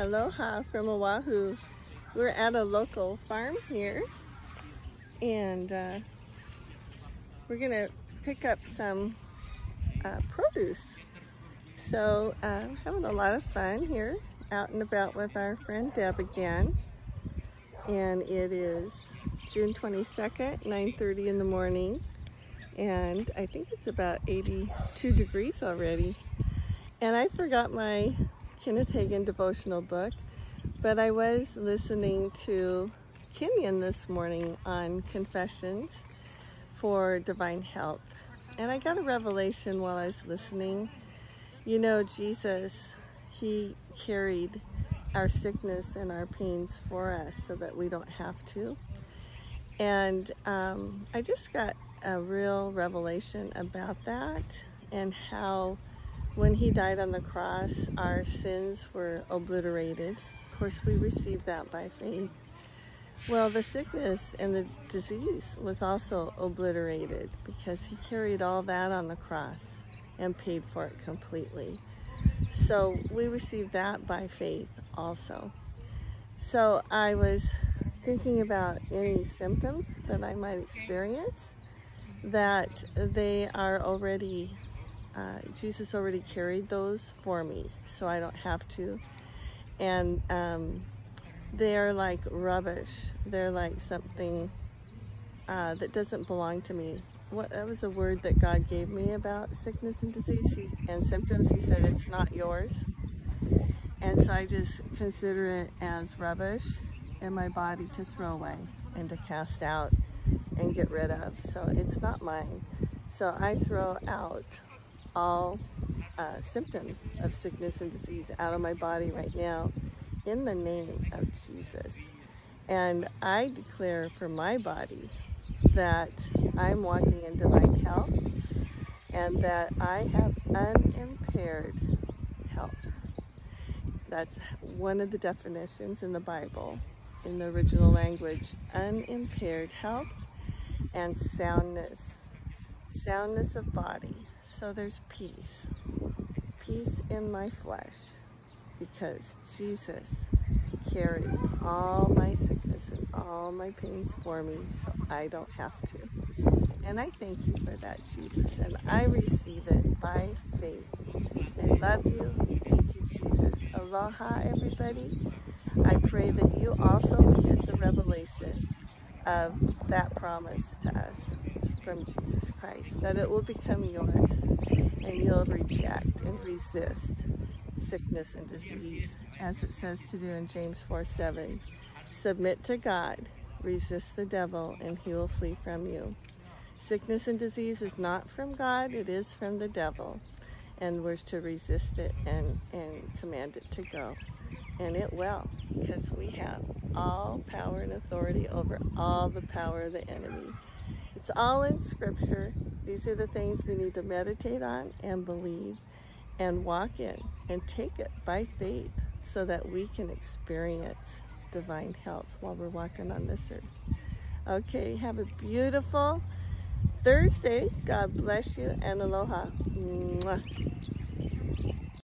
Aloha from Oahu. We're at a local farm here and uh, we're gonna pick up some uh, produce. So uh, having a lot of fun here out and about with our friend Deb again. And it is June 22nd, 9.30 in the morning. And I think it's about 82 degrees already. And I forgot my Kenneth Hagin devotional book, but I was listening to Kenyon this morning on Confessions for Divine Health. And I got a revelation while I was listening. You know, Jesus, He carried our sickness and our pains for us so that we don't have to. And um, I just got a real revelation about that and how when he died on the cross, our sins were obliterated. Of course, we received that by faith. Well, the sickness and the disease was also obliterated because he carried all that on the cross and paid for it completely. So we received that by faith also. So I was thinking about any symptoms that I might experience that they are already uh, Jesus already carried those for me, so I don't have to. And um, they're like rubbish. They're like something uh, that doesn't belong to me. What that was a word that God gave me about sickness and disease he, and symptoms. He said it's not yours, and so I just consider it as rubbish in my body to throw away and to cast out and get rid of. So it's not mine. So I throw out all uh, symptoms of sickness and disease out of my body right now in the name of Jesus. And I declare for my body that I'm walking in divine health and that I have unimpaired health. That's one of the definitions in the Bible in the original language unimpaired health and soundness, soundness of body. So there's peace, peace in my flesh because Jesus carried all my sickness and all my pains for me so I don't have to. And I thank you for that, Jesus, and I receive it by faith. I love you. Thank you, Jesus. Aloha, everybody. I pray that you also get the revelation of that promise to us from Jesus Christ, that it will become yours and you'll reject and resist sickness and disease, as it says to do in James 4 7. Submit to God, resist the devil, and he will flee from you. Sickness and disease is not from God, it is from the devil. And we're to resist it and, and command it to go. And it will, because we have all power and authority over all the power of the enemy. It's all in scripture. These are the things we need to meditate on and believe and walk in and take it by faith so that we can experience divine health while we're walking on this earth. Okay, have a beautiful Thursday. God bless you and aloha. Mwah.